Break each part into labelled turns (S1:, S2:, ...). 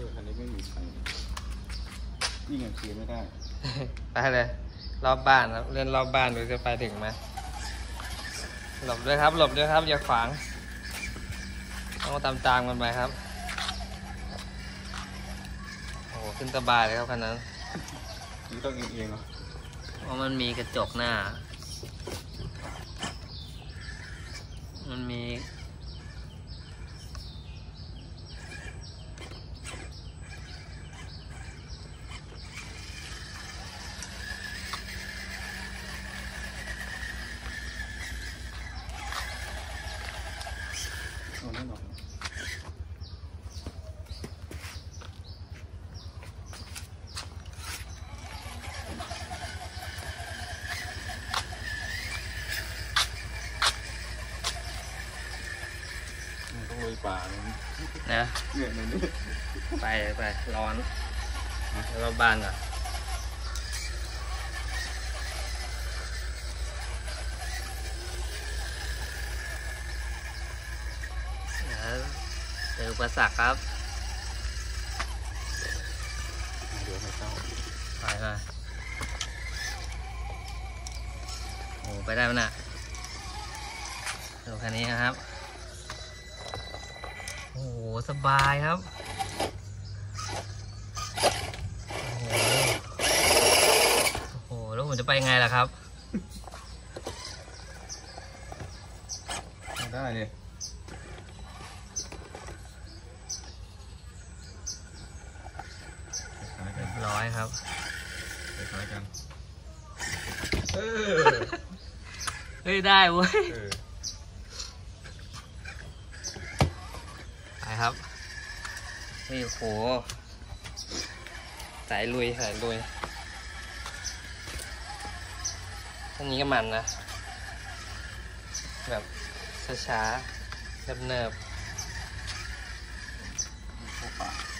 S1: อร์คันนี้ไม่มีไฟยิ่งเคลียร์ไม่ได้
S2: ไปเลย รอบบ้านครับ เล่นรอบบ้านดูจะไปถึงไหมหลบด้วยครับ หลบด้วยครับ อย่าขวาง ต้องตามตามกันไปครับ โอ้ขึ้นสบายเลยครับคันนั้น
S1: นี่ต้องเอียงเหรอ
S2: เพราะมันมีกระจกหน้า
S1: เอาแน่นอนมันต้องลุยป่าเลย
S2: นะ
S1: เนี่ยในนี้
S2: ไปไปร้อนรอบบ้านก่อนเดี๋ยวเจ ออุปสรรคครับ
S1: เดี๋ยวให้เข้า
S2: ไปมาโอ้ไปได้ไหมน่ะดูคันนี้นะครับ โอ้โห สบายครับโอ้โห แล้วผมจะไปไงล่ะครับ
S1: ไม่ได้เนี่ยคล้ายกัน
S2: ร้ อยครับ
S1: คล้ายกันเออ
S2: เฮ้ยได้เว้ย
S1: เออ
S2: ไปครับนี่โอ้โหสายลุยสายลุยอันนี้ก็มันนะ แบบช้าๆเนิบ
S1: เ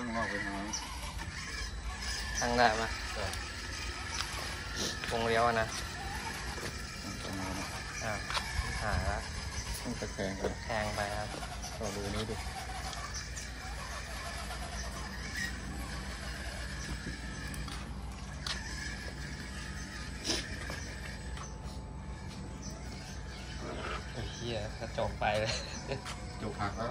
S1: ต้งออกไปหา
S2: ๆทางได้ปะวงเลี้ยวอะนะ
S1: ต้องมา
S2: อ่าหา
S1: ต้องตะแคงกัน
S2: แทงไปครับ
S1: เราดูนี้ดิ
S2: ไอ้เหี้ยกระจกไปเลย
S1: จบหักแล้ว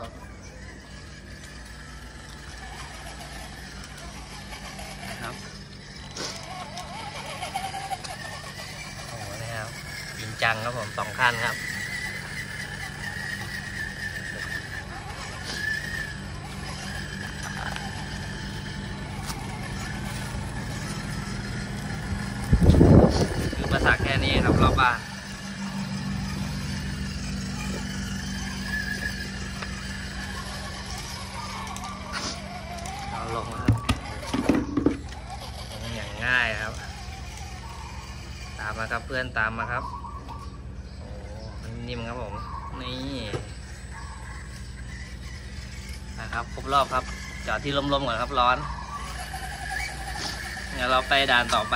S1: ครับ
S2: โอ้โหนะครับ จังครับผมสองคันครับคือภาษาแค่นี้ครับรอบบ้านเอาลงนะครับลงอย่างง่ายครับ ตามมาครับเพื่อนตามมาครับ นิ่มครับผม นี่นะครับครบรอบครับ จอดที่ลมๆก่อนครับร้อนเดี๋ยวเราไปด่านต่อไป